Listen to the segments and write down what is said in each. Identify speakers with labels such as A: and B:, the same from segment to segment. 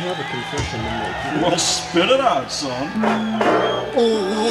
A: have a confession to make.
B: Well, spit it out, son. Oh,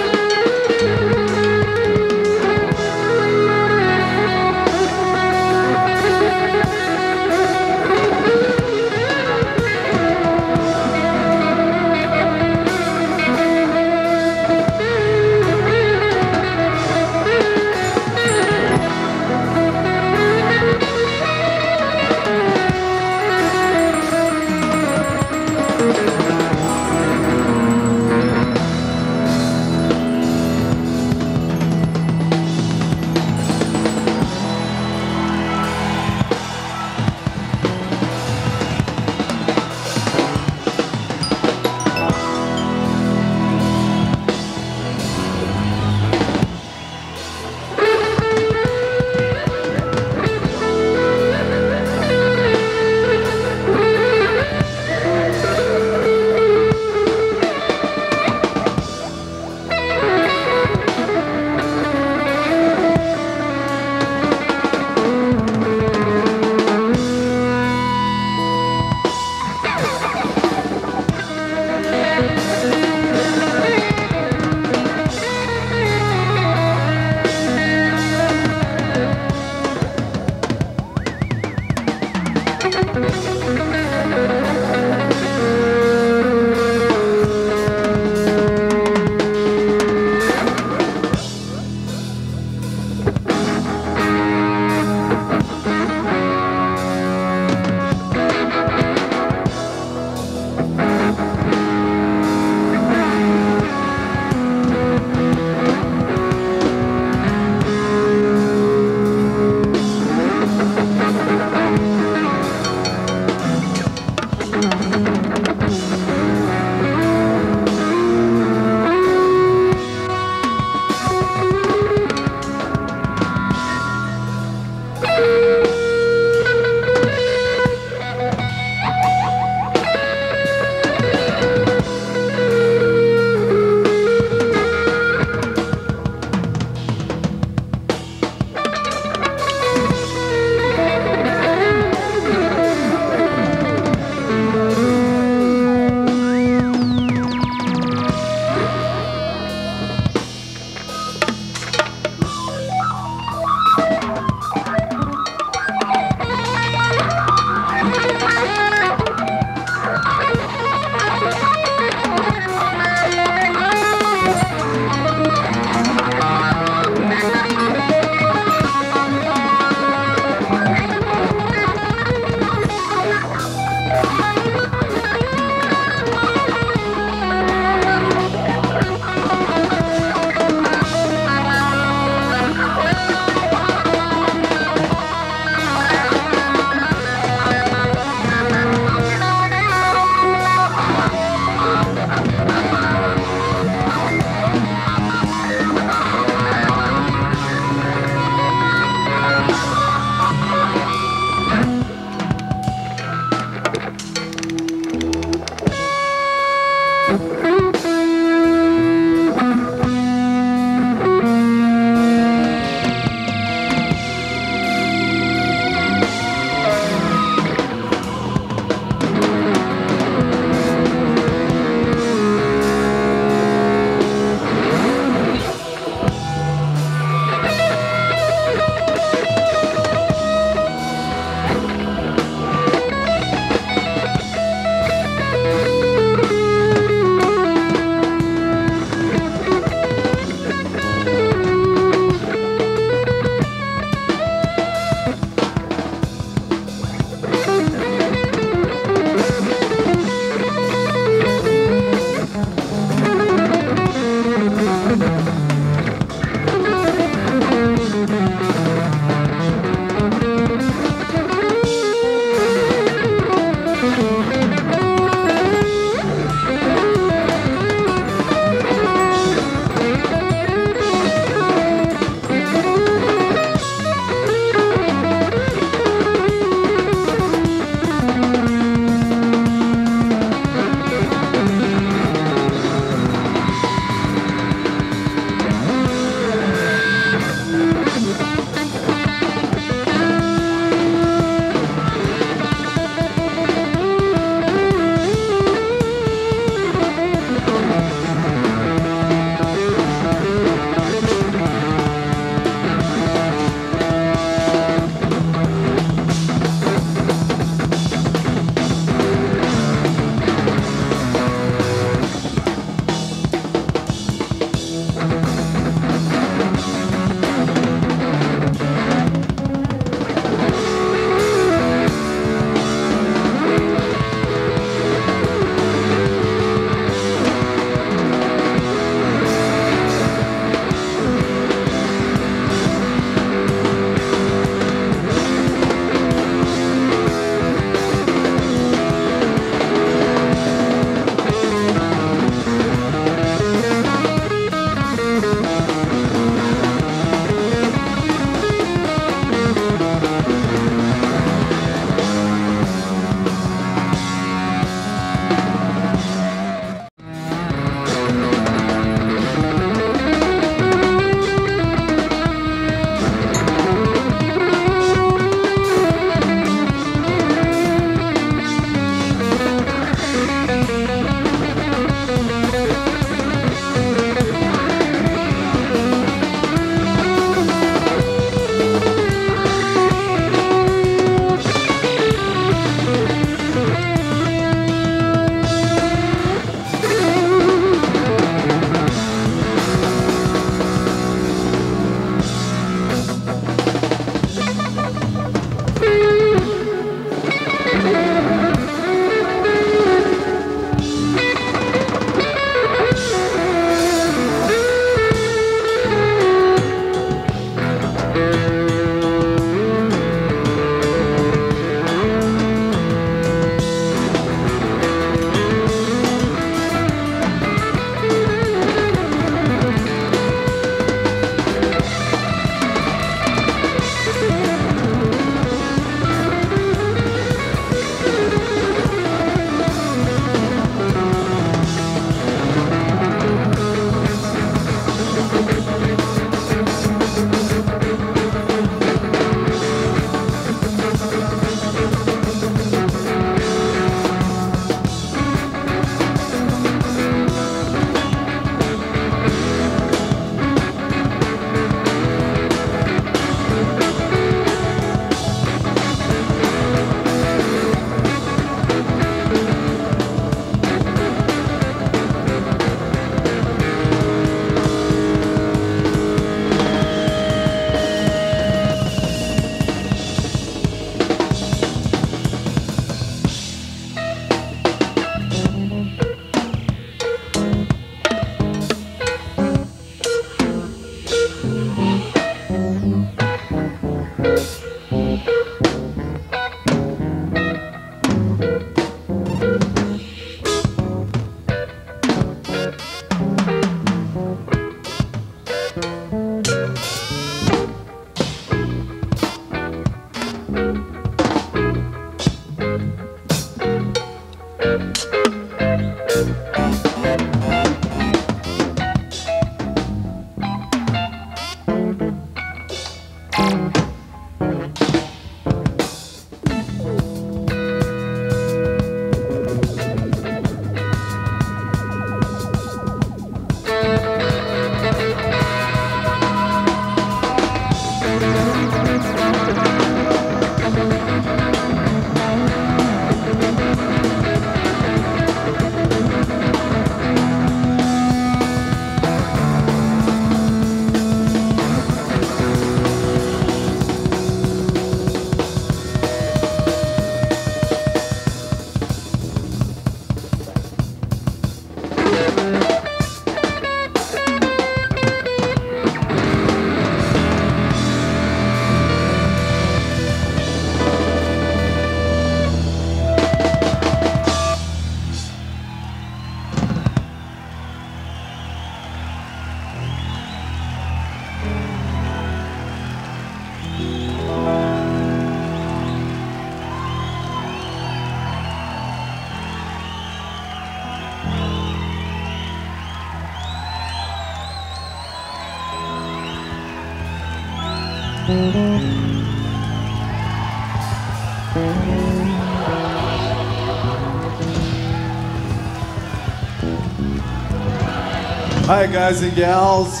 C: Hi, guys and gals.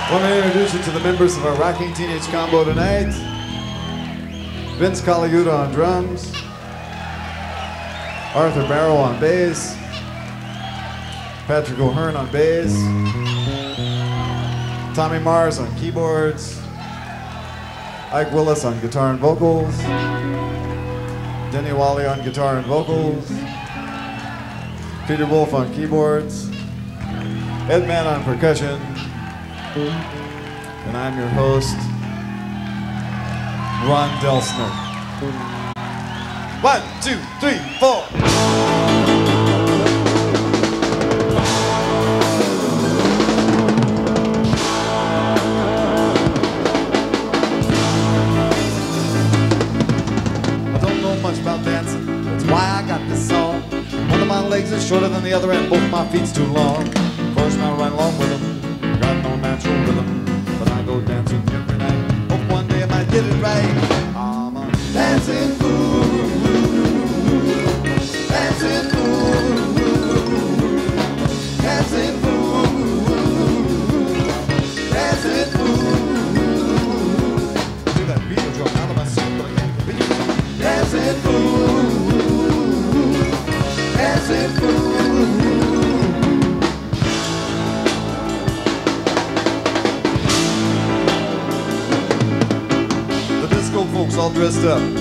C: I want to introduce you to the members of our Rocking Teenage Combo tonight. Vince Colaiuta on drums, Arthur Barrow on bass, Patrick O'Hearn on bass, Tommy Mars on keyboards, Ike Willis on guitar and vocals, Denny Walley on guitar and vocals. Peter Wolf on keyboards, Ed Mann on percussion, and I'm your host, Ron Delsener. One, two, three, four. It's too long. dressed up.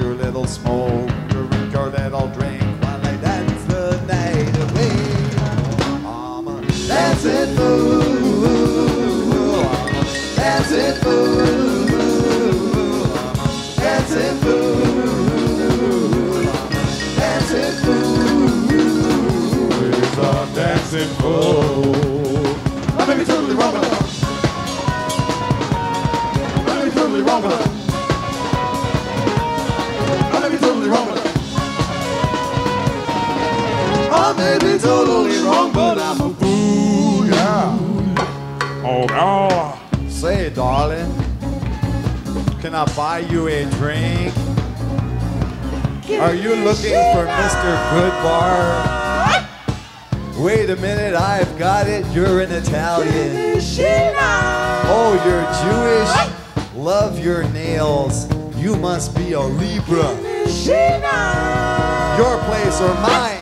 C: your little smoke, drink your little drink while I dance the night away. I'm a dancing fool, I'm a dancing fool, dancing fool, dancing fool,
D: is a dancing fool.
C: I may be totally wrong, totally wrong, but I'm a fool. Yeah.
D: Oh God.
C: Say, darling, can I buy you a drink? Are you looking for Mr. Goodbar? Wait a minute, I've got it. You're an Italian. Oh, you're Jewish? Love your nails. You must be a Libra. Your place or mine.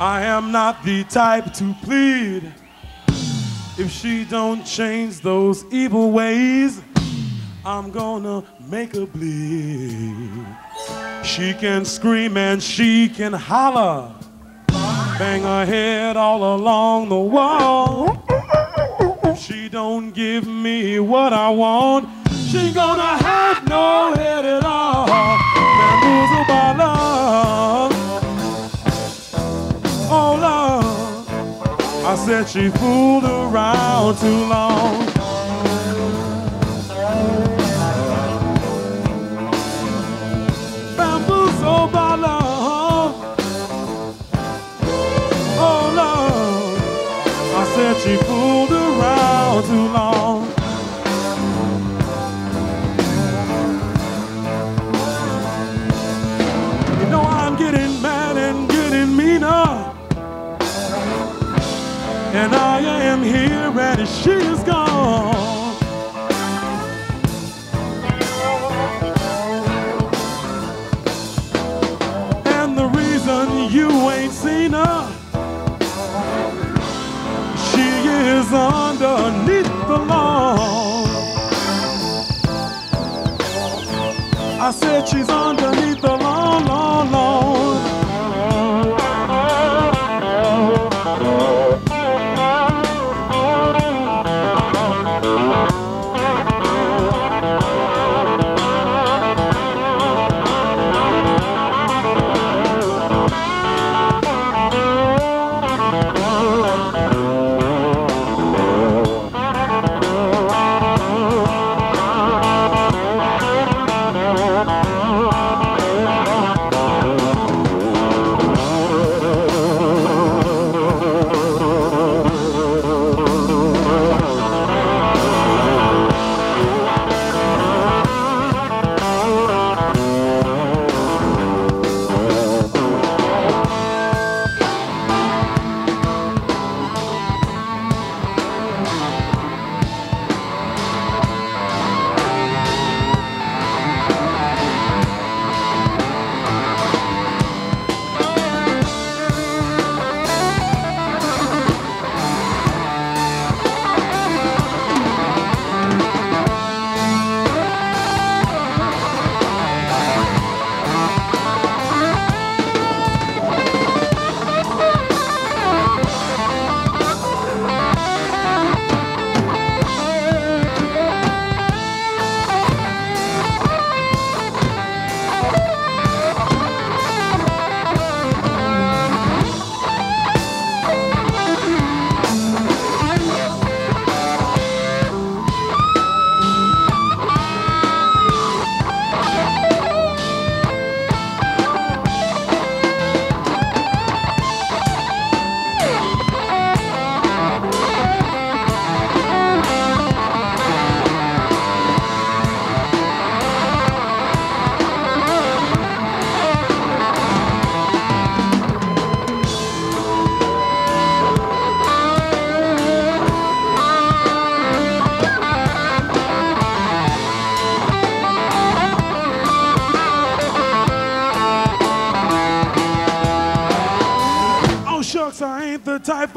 D: I
E: am not the type to plead. If she don't change those evil ways, I'm gonna make her bleed. She can scream and she can holler. Bang her head all along the wall. If she don't give me what I want, she gonna have no head at all. Bamboozled by love. I said she fooled around too long. And I am here and she is gone. And the reason you ain't seen her, she is underneath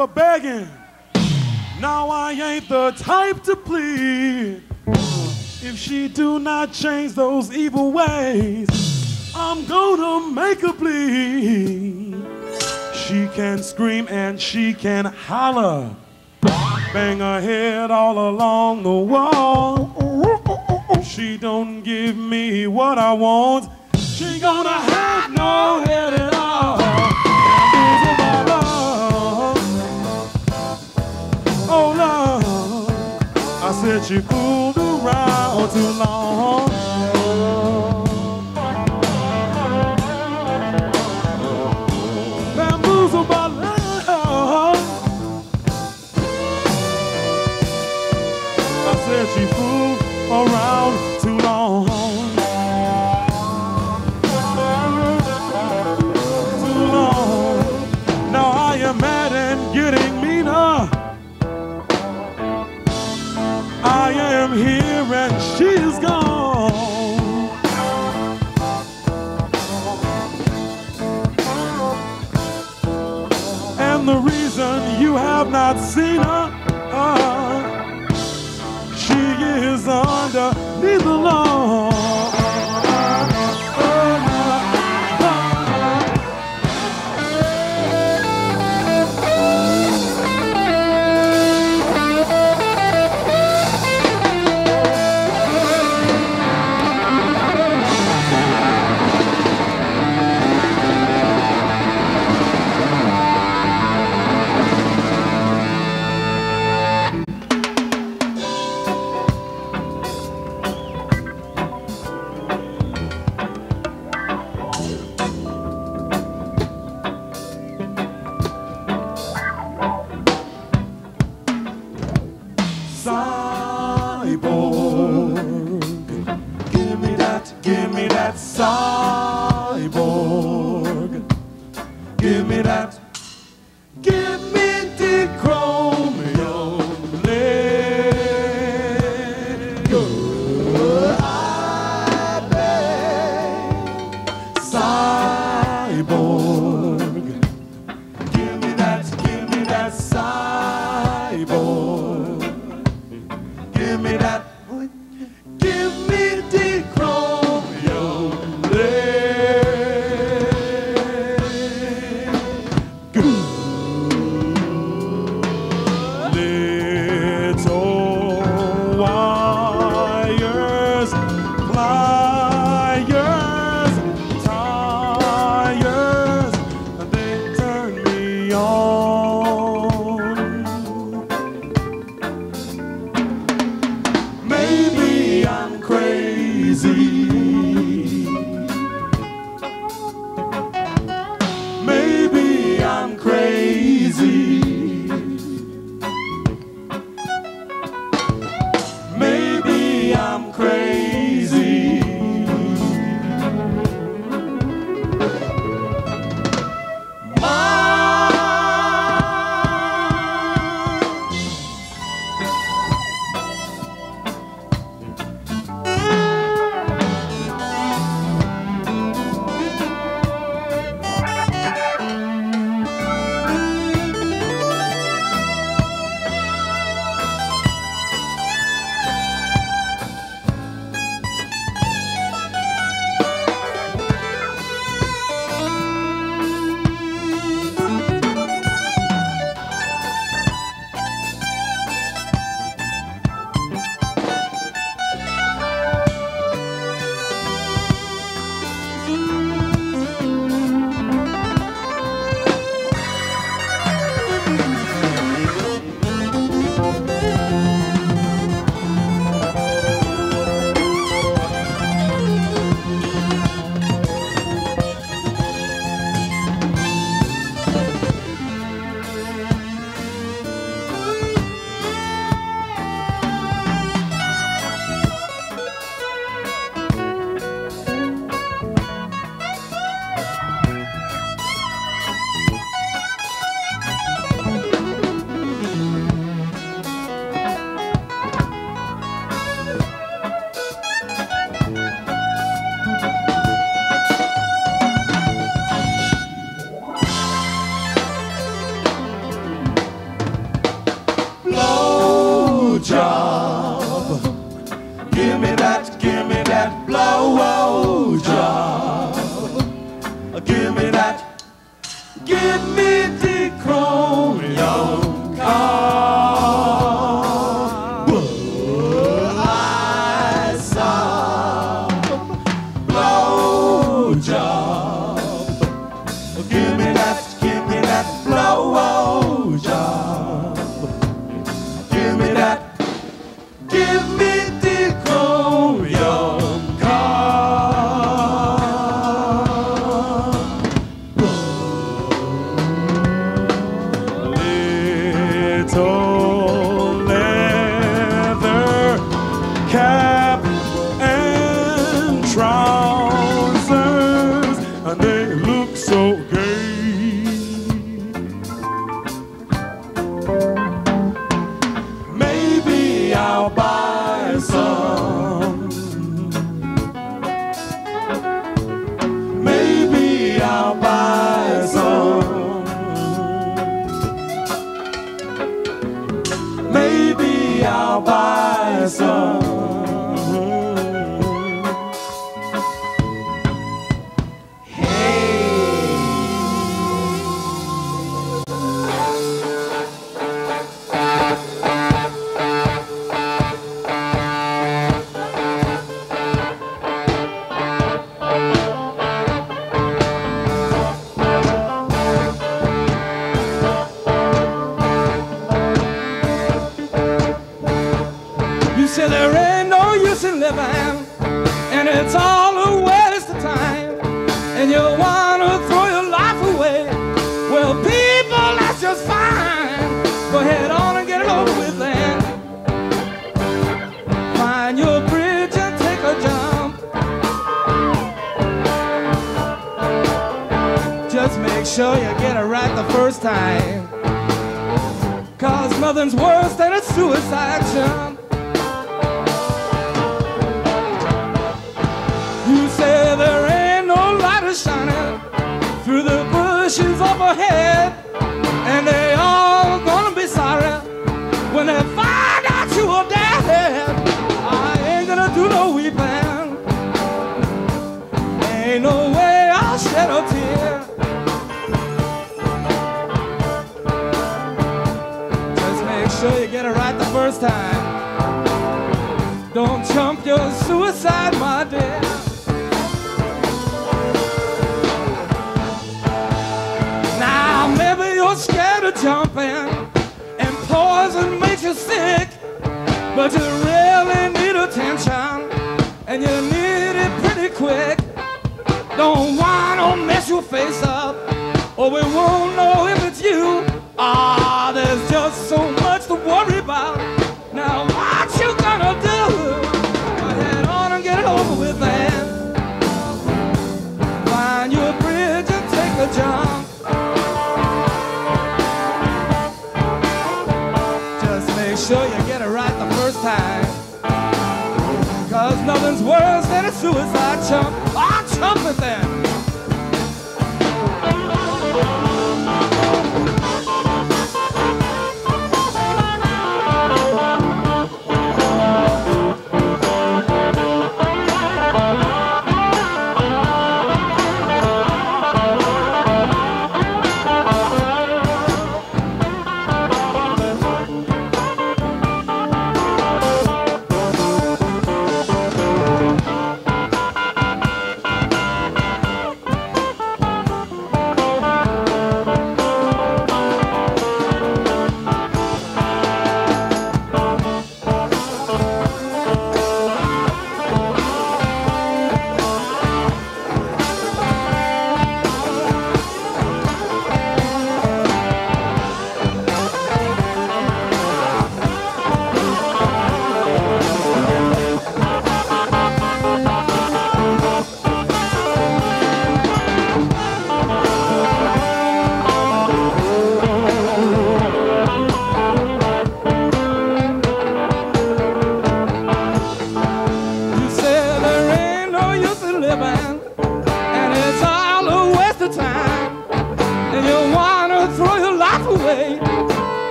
E: for begging. Now I ain't the type to plead. If she do not change those evil ways, I'm gonna make her bleed. She can scream and she can holler. Bang her head all along the wall. She don't give me what I want, she gonna have no head at all. I you fooled around too long. Not seen her,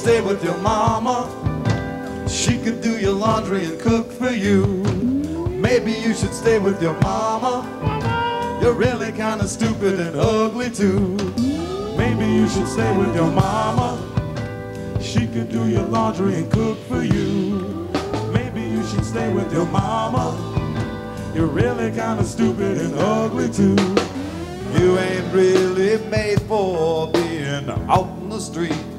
C: stay with your mama. She could do your laundry and cook for you. Maybe you should stay with your mama. You're really kinda stupid and ugly too.
E: Maybe you should stay with your mama. She could do your laundry and cook for you. Maybe you should stay with your mama. You're really kinda stupid and ugly too.
C: You ain't really made for being out in the street.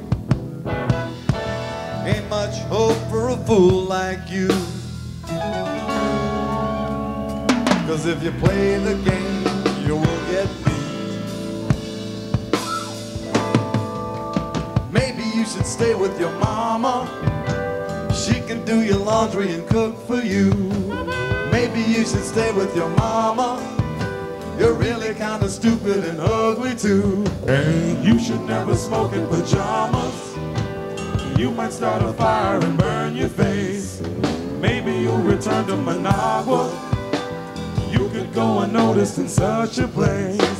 C: If you play the game, you will get beat. Maybe you should stay with your mama. She can do your laundry and cook for you. Maybe you should stay with your mama. You're really kinda stupid and ugly too.
E: And you should never smoke in pajamas. You might start a fire and burn your face. Maybe you'll return to Managua. You could go unnoticed in such a place.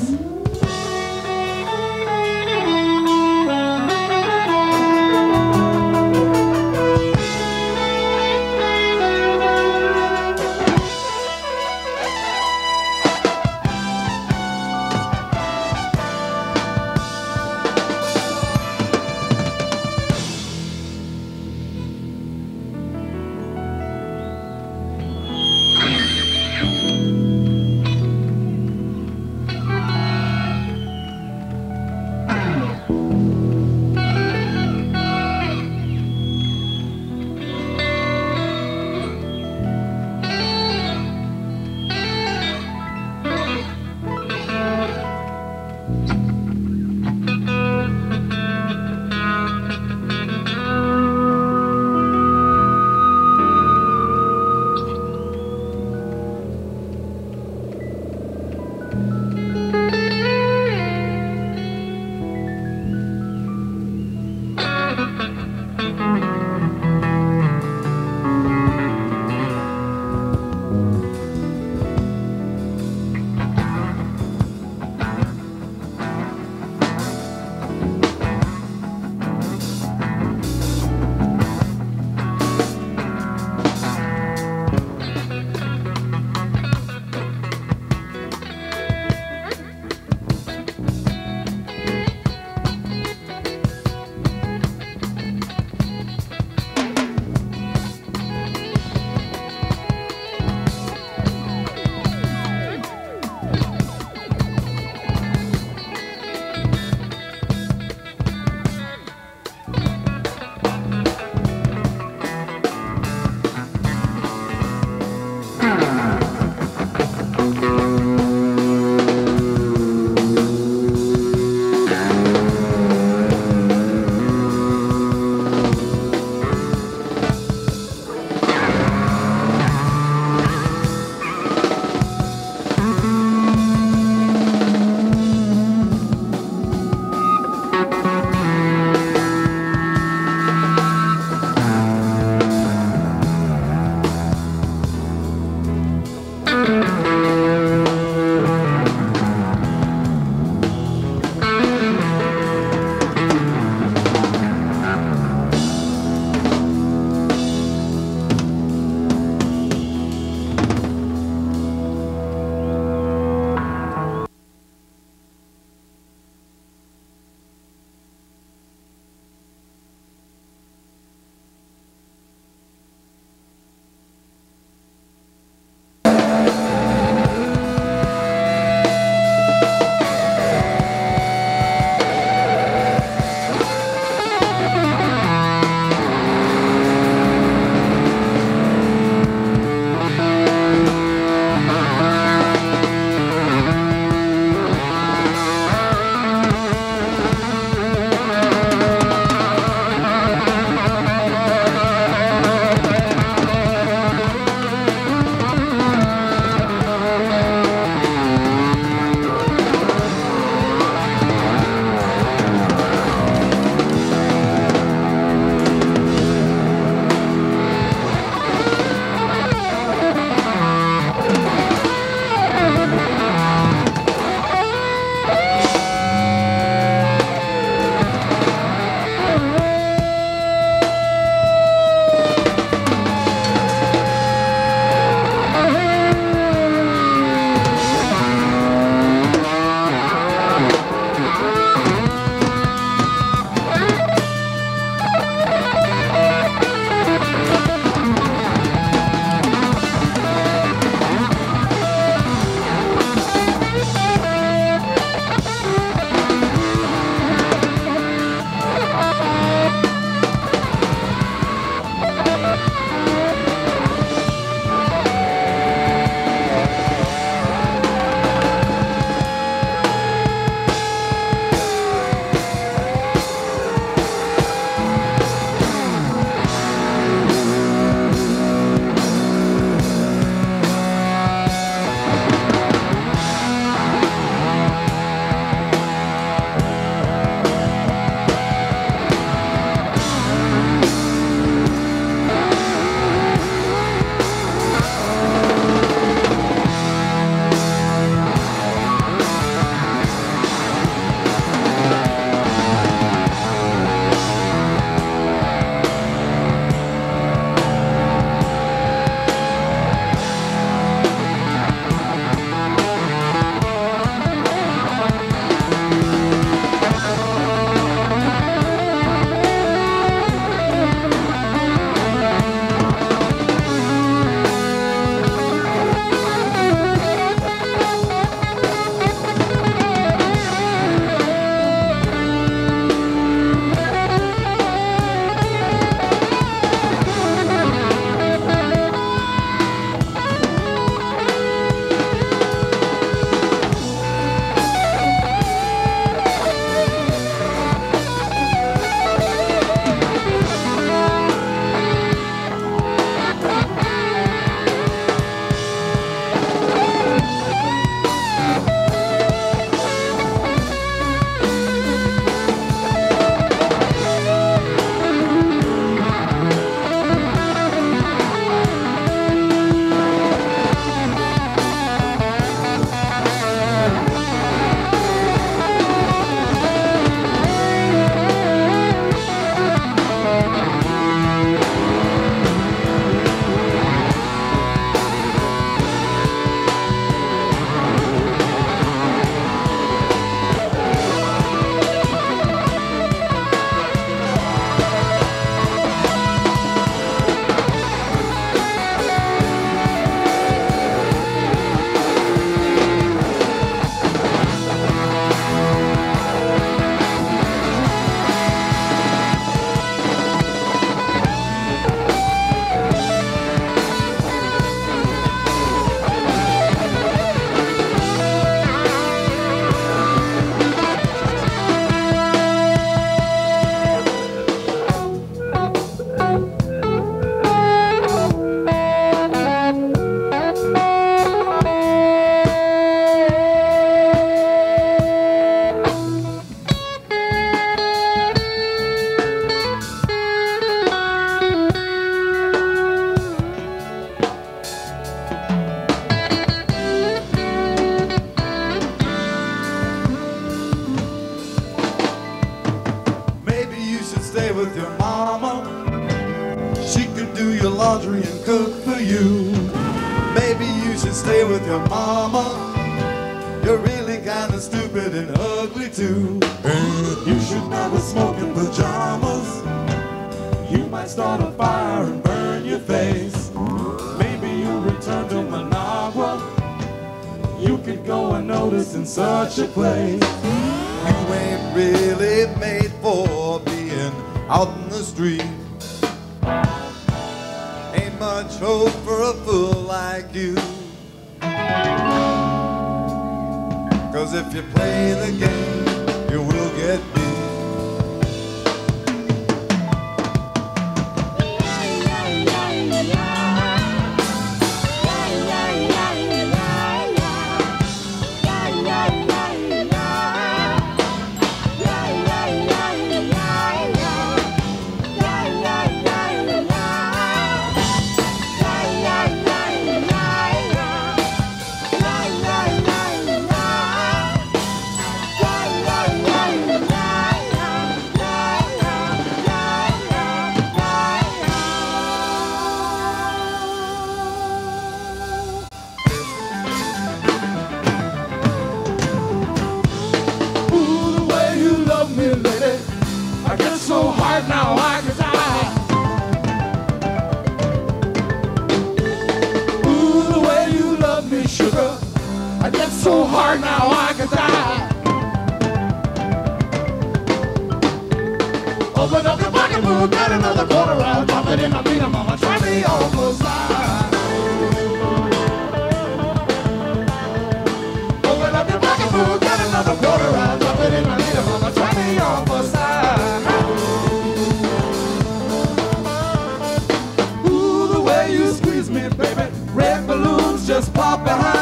D: pop.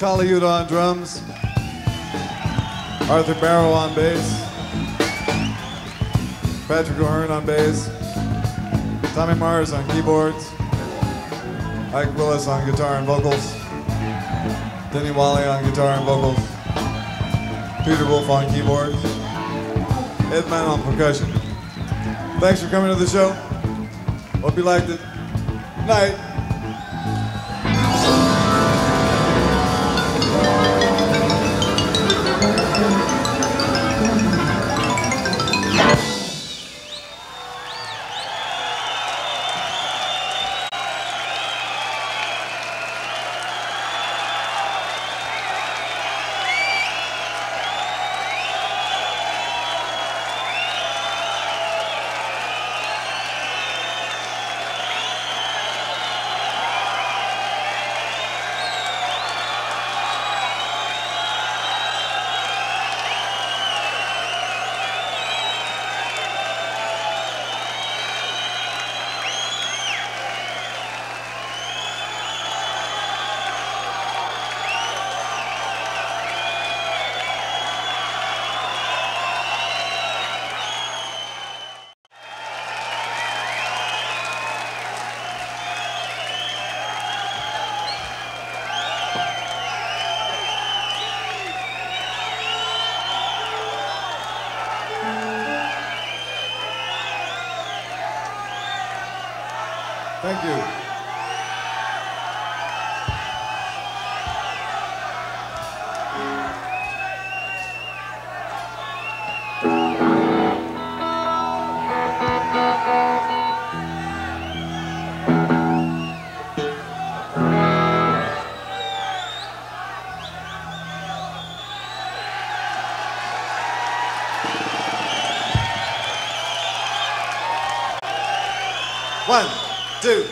C: Colaiuta on drums, Arthur Barrow on bass, Patrick O'Hearn on bass, Tommy Mars on keyboards, Ike Willis on guitar and vocals, Denny Walley on guitar and vocals, Peter Wolf on keyboards, Ed Mann on percussion. Thanks for coming to the show. Hope you liked it. Night. One, two,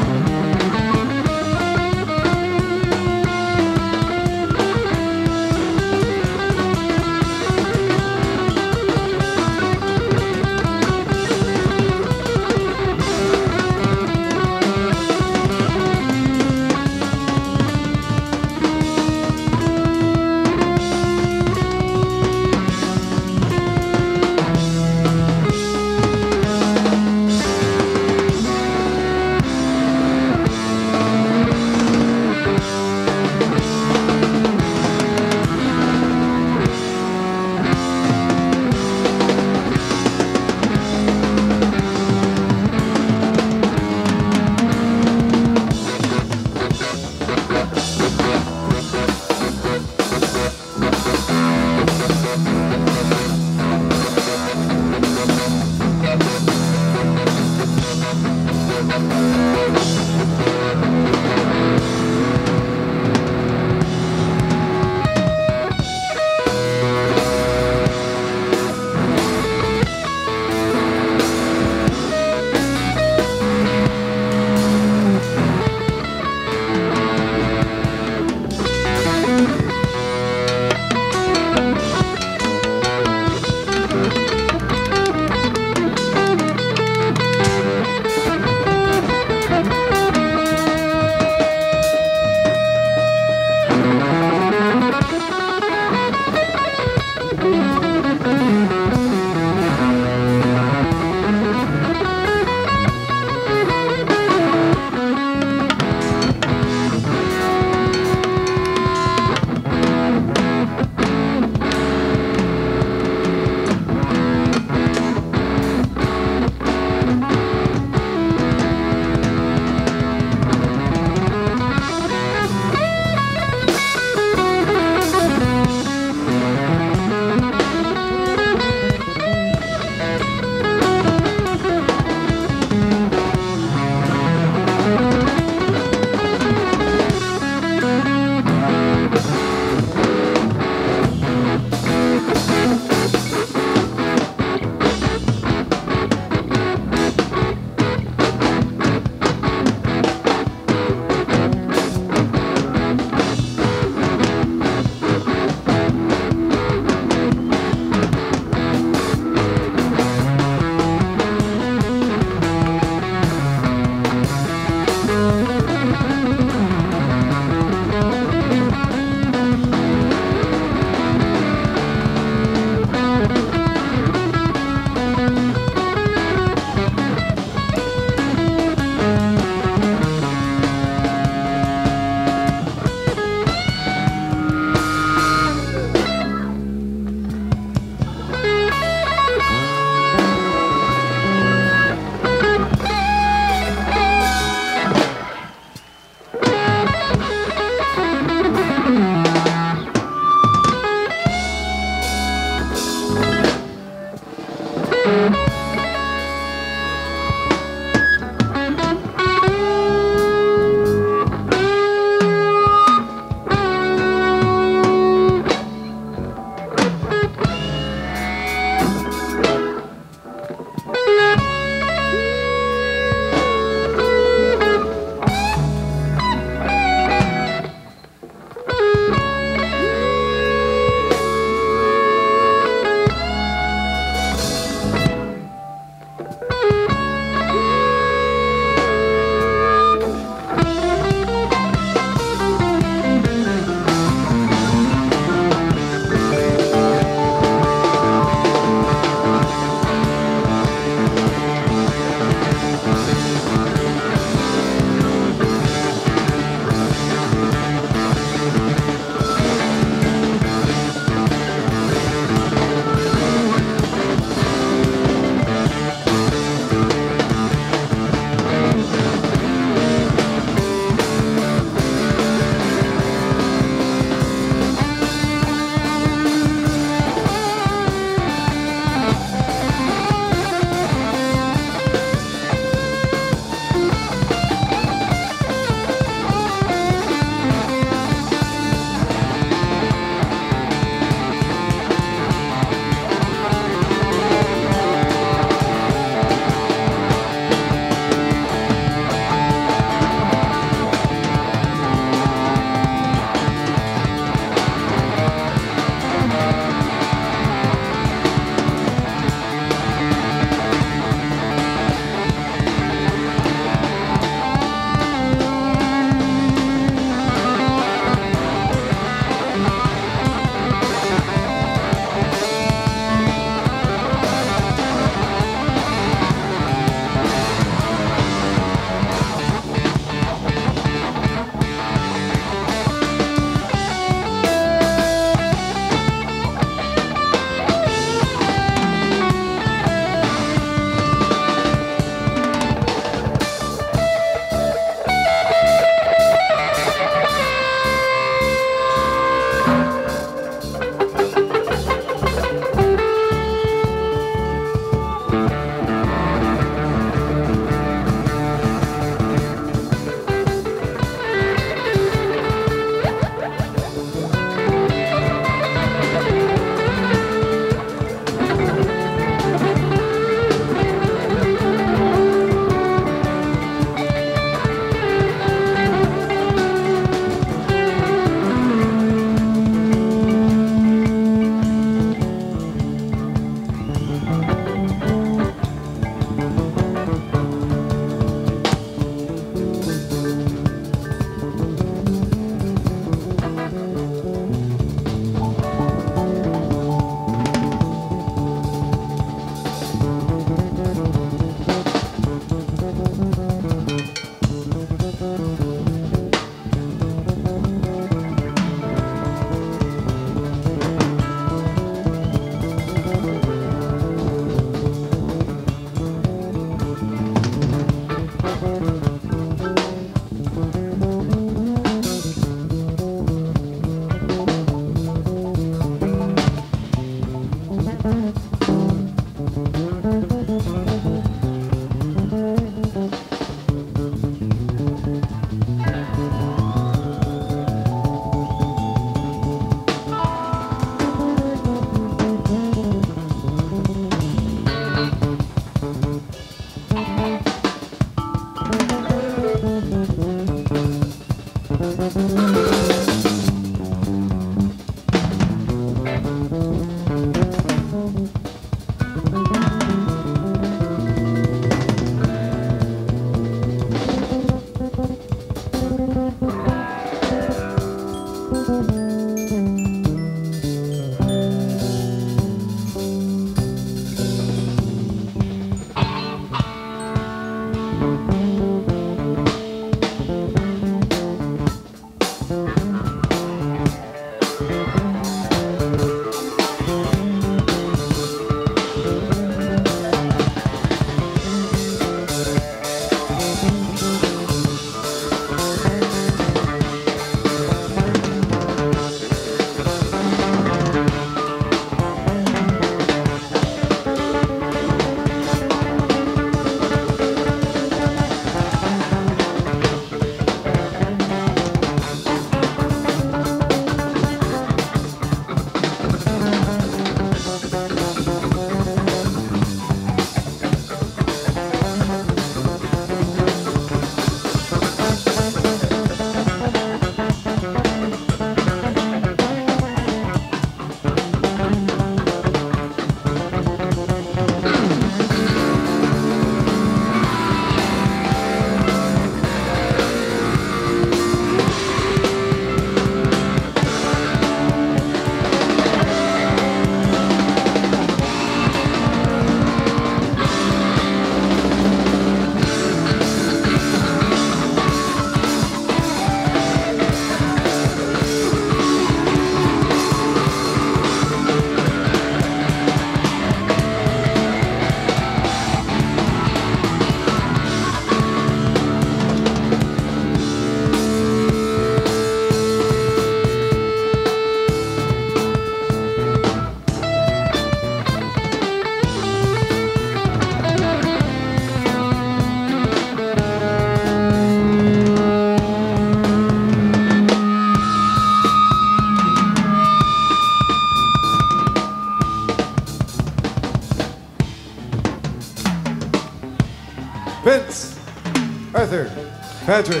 C: Patrick,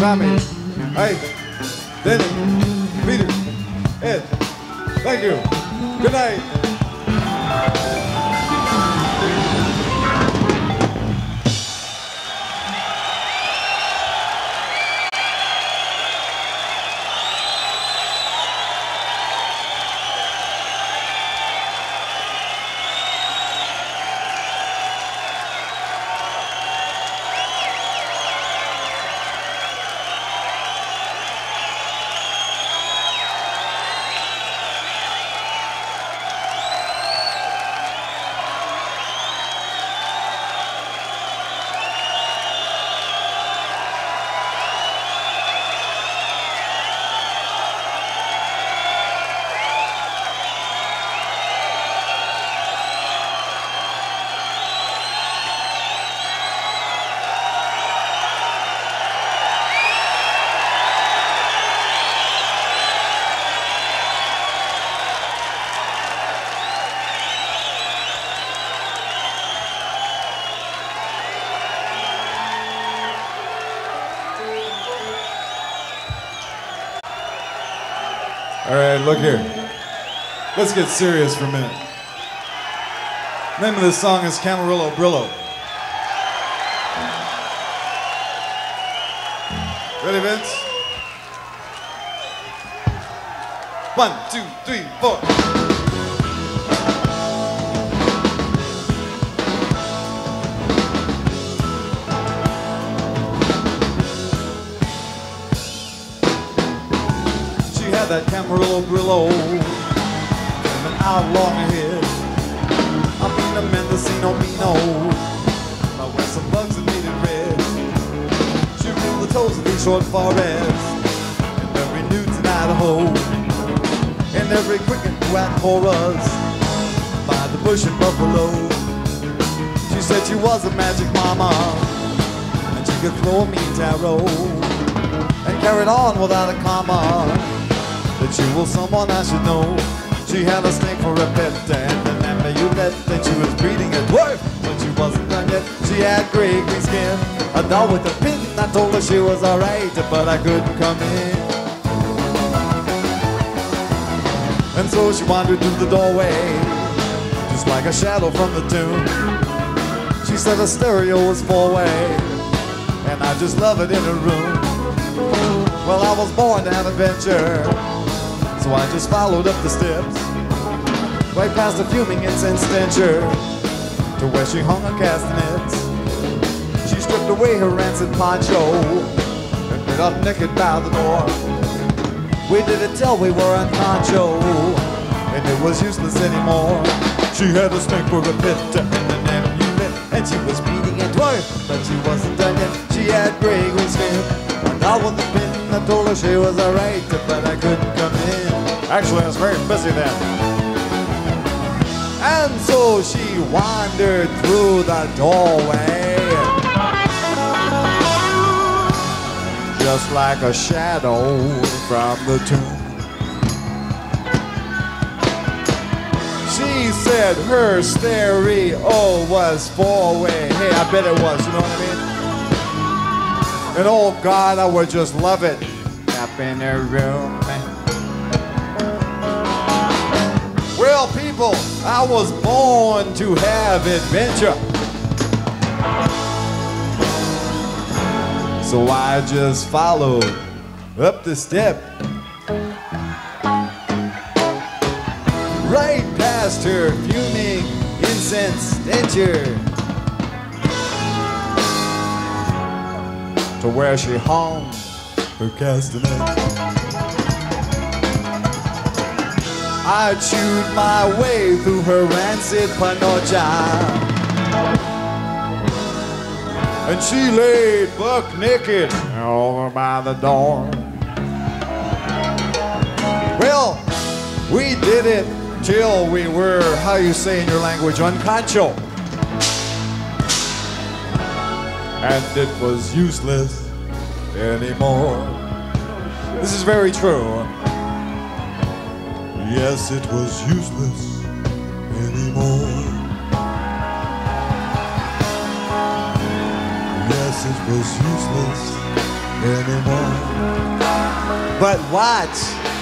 C: Tommy, Ike, Denny, Peter, Ed. Thank you. Good night. Look here. Let's get serious for a minute. name of this song is Camarillo Brillo. Ready, Vince? One, two, three, four. Camarillo Brillo from an long ahead. I mean a Mendocino Mino. I wear some bugs and it red. She ruled the toes of these short forests. And every Newton, Idaho. And every quick and quack chorus. By bush in Buffalo. She said she was a magic mama, and she could throw a mean tarot, and carried on without a comma. She was someone I should know. She had a snake for a pet and an amulet, and she was breeding a dwarf, but she wasn't done yet. She had gray green skin, a doll with a pin. I told her she was alright, but I couldn't come in. And so she wandered through the doorway, just like a shadow from the tomb. She said the stereo was four-way, and I just love it in a room. Well, I was born to have adventure, so I just followed up the steps, right past the fuming incense stencher, to where she hung her castanets. She stripped away her rancid poncho, and got up naked by the door. We didn't tell we were unconcho, and it was useless anymore. She had a snake for a pet and an amulet, and she was beating a dwarf, but she wasn't done yet. She had green skin, and I was the pin. I told her she was alright, but I couldn't. Actually, I was very busy then. And so she wandered through the doorway. Just like a shadow from the tomb. She said her stereo was four way. Hey, I bet it was, you know what I mean? And oh God, I would just love it. Up in her room. People, I was born to have adventure. So I just followed up the step. Right past her fuming incense stencher. To where she hung her castanet. I chewed my way through her rancid panocha. And she laid buck naked over by the door. Well, we did it till we were, how you say in your language, unconcho. And it was useless anymore. This is very true. Yes, it was useless anymore. Yes, it was useless anymore. But watch.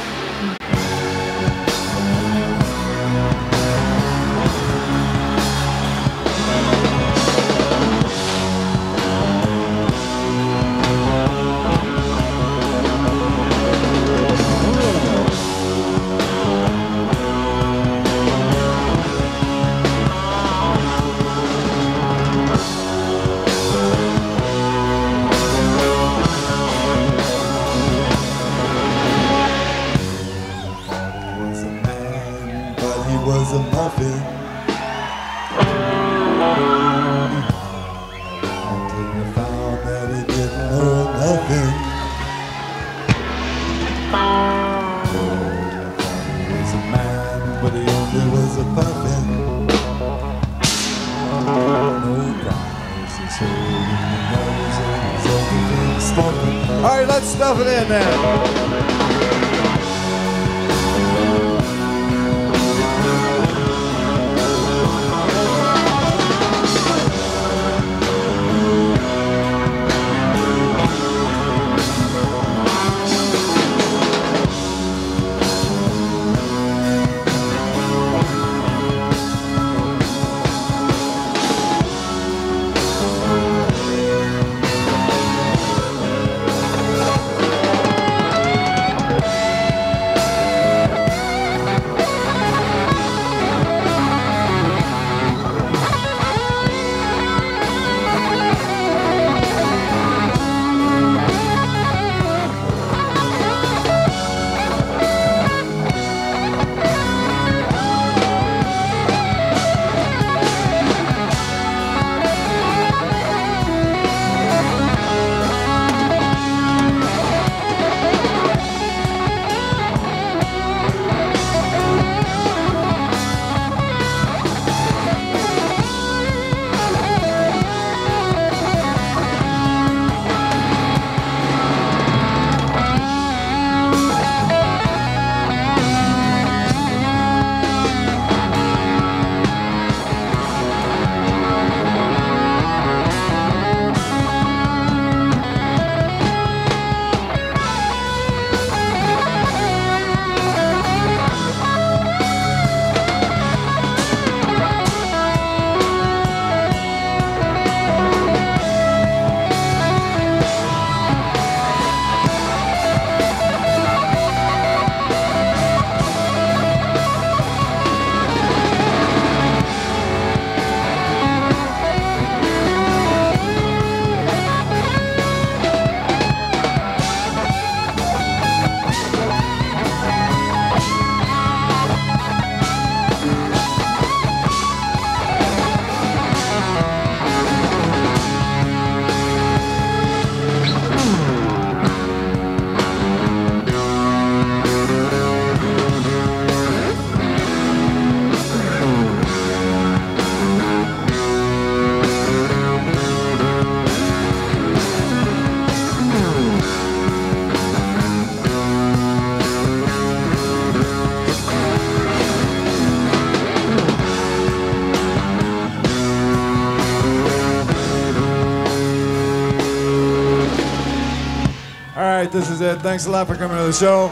C: This is it. Thanks a lot for coming to the show.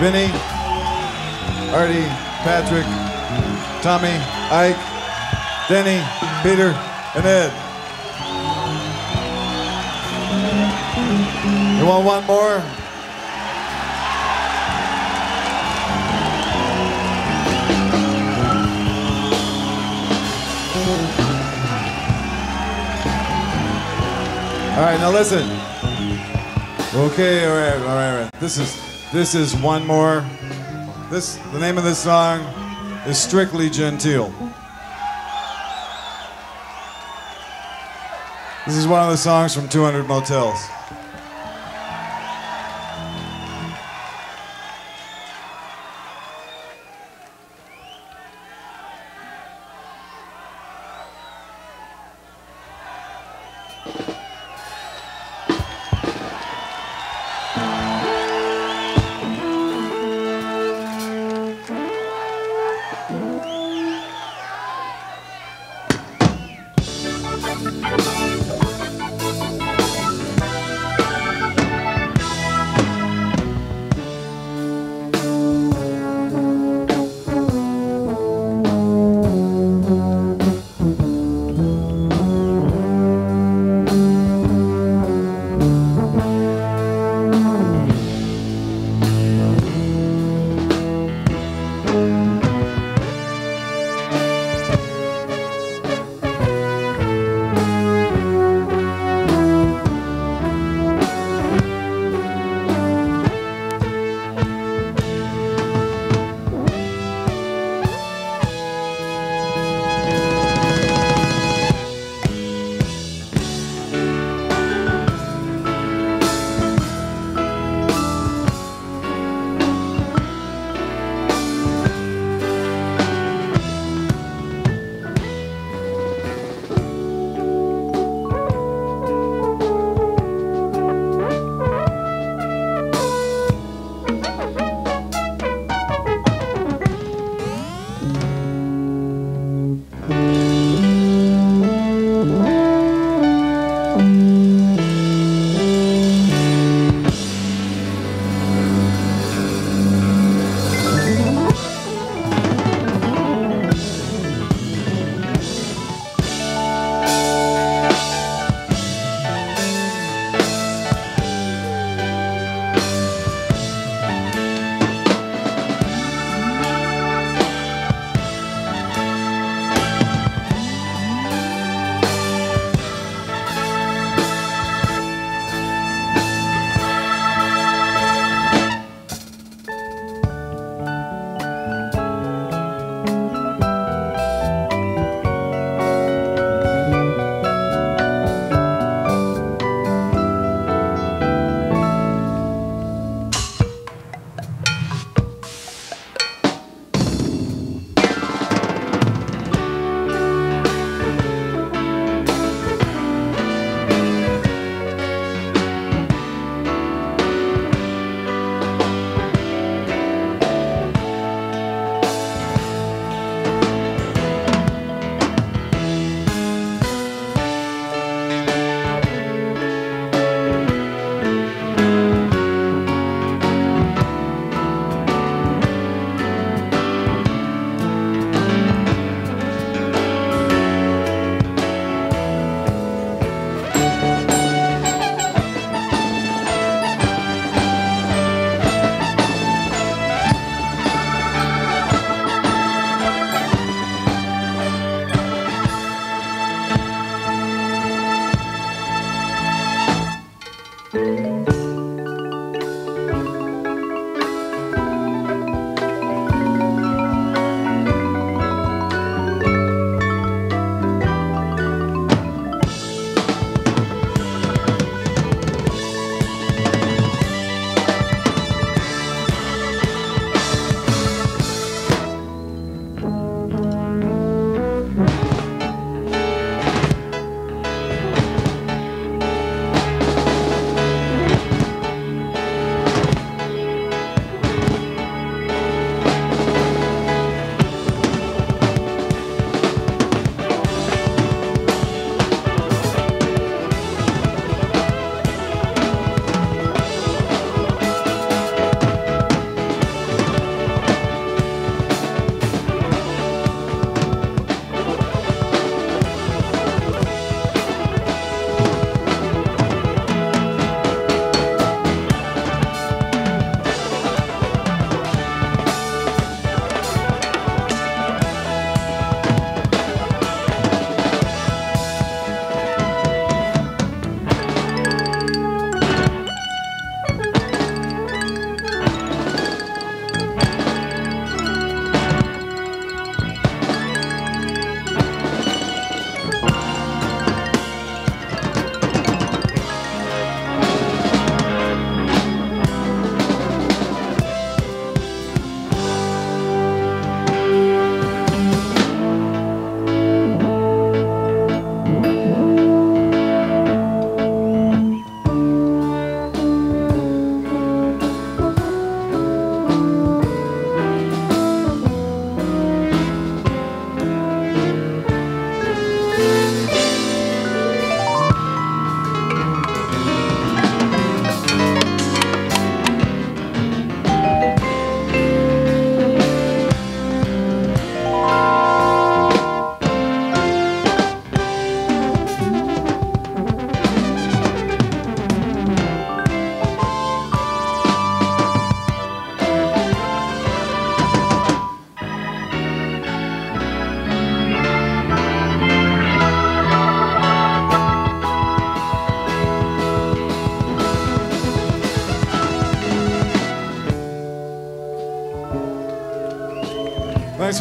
C: Vinny, Artie, Patrick, Tommy, Ike, Denny, Peter, and Ed. You want one more? All right, now listen. Okay, all right, all right, all right. This is this is one more. This the name of this song is Strictly Genteel. This is one of the songs from 200 Motels.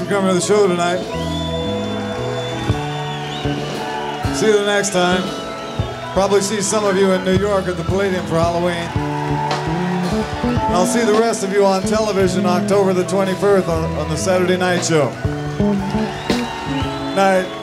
C: For coming to the show tonight. See you the next time. Probably see some of you in New York at the Palladium for Halloween. I'll see the rest of you on television October the 21st on, on the Saturday night show. Night.